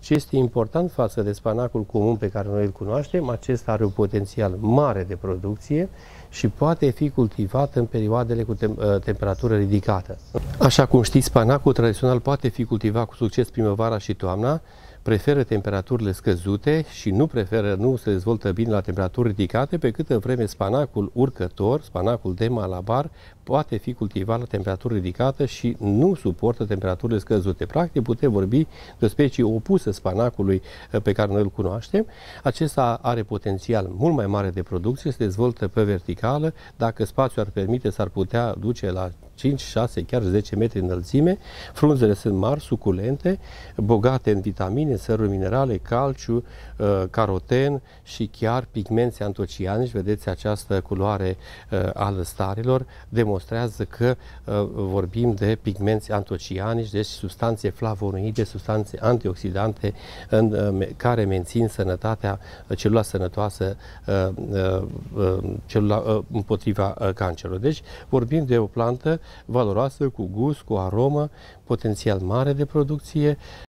Ce este important față de spanacul comun pe care noi îl cunoaștem, acesta are un potențial mare de producție și poate fi cultivat în perioadele cu tem ă, temperatură ridicată. Așa cum știți, spanacul tradițional poate fi cultivat cu succes primăvara și toamna, preferă temperaturile scăzute și nu preferă, nu se dezvoltă bine la temperaturi ridicate, pe câtă vreme spanacul urcător, spanacul de malabar, poate fi cultivat la temperaturi ridicată și nu suportă temperaturile scăzute. Practic putem vorbi de o specie opusă spanacului eh, pe care noi îl cunoaștem. Acesta are potențial mult mai mare de producție, se dezvoltă pe verticală. Dacă spațiul ar permite, s-ar putea duce la 5, 6, chiar 10 metri înălțime. Frunzele sunt mari, suculente, bogate în vitamine, săruri minerale, calciu, uh, caroten și chiar pigmenți antocianici. Vedeți această culoare uh, al starilor, demonstrează că uh, vorbim de pigmenți antocianici, deci substanțe flavonoide, substanțe antioxidante în, care mențin sănătatea, celula sănătoasă celula, împotriva cancerului. Deci vorbim de o plantă valoroasă, cu gust, cu aromă, potențial mare de producție,